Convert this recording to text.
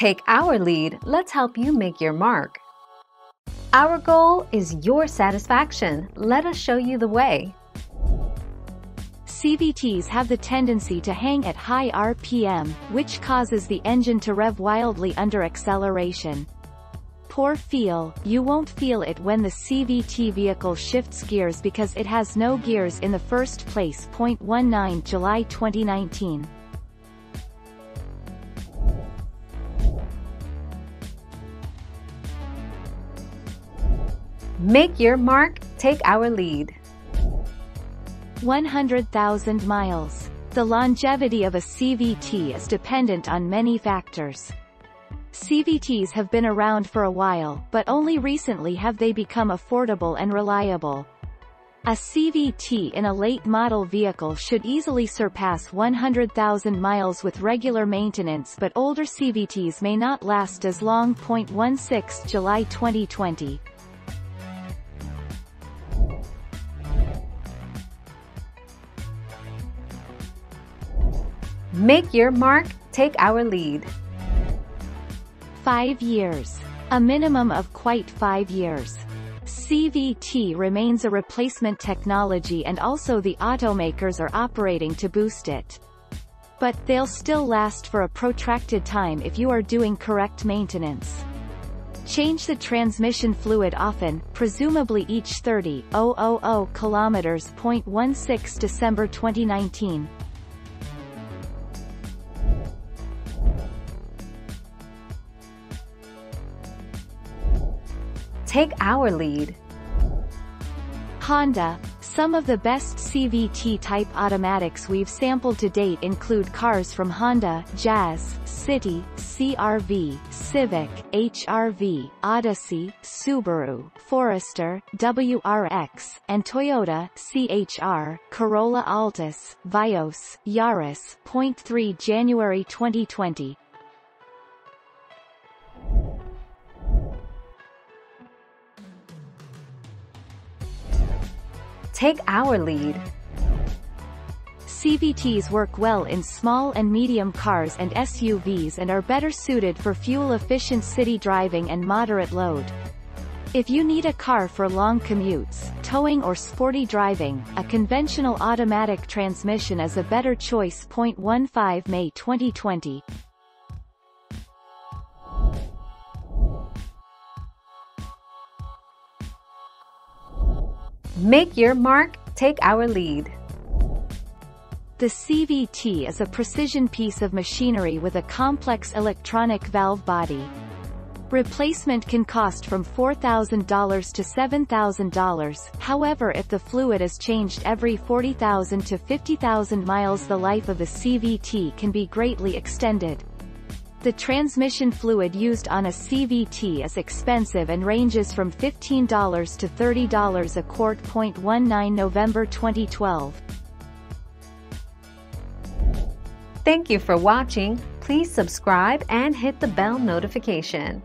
Take our lead, let's help you make your mark. Our goal is your satisfaction. Let us show you the way. CVTs have the tendency to hang at high RPM, which causes the engine to rev wildly under acceleration. Poor feel, you won't feel it when the CVT vehicle shifts gears because it has no gears in the first place. 19 July 2019 Make your mark, take our lead. 100,000 miles. The longevity of a CVT is dependent on many factors. CVTs have been around for a while, but only recently have they become affordable and reliable. A CVT in a late model vehicle should easily surpass 100,000 miles with regular maintenance but older CVTs may not last as long. 16 July 2020 Make your mark, take our lead. Five years. A minimum of quite five years. CVT remains a replacement technology and also the automakers are operating to boost it. But, they'll still last for a protracted time if you are doing correct maintenance. Change the transmission fluid often, presumably each 30,000 kilometers. 16 December 2019 Take our lead. Honda. Some of the best CVT-type automatics we've sampled to date include cars from Honda, Jazz, City, CRV, Civic, HRV, Odyssey, Subaru, Forester, WRX, and Toyota, CHR, Corolla Altis, Vios, Yaris. 3 January 2020 Take our lead. CVTs work well in small and medium cars and SUVs and are better suited for fuel-efficient city driving and moderate load. If you need a car for long commutes, towing or sporty driving, a conventional automatic transmission is a better choice. 15 May 2020 Make your mark, take our lead. The CVT is a precision piece of machinery with a complex electronic valve body. Replacement can cost from $4,000 to $7,000, however if the fluid is changed every 40,000 to 50,000 miles the life of a CVT can be greatly extended. The transmission fluid used on a CVT is expensive and ranges from $15 to $30 a quart. 19 November 2012. Thank you for watching. Please subscribe and hit the bell notification.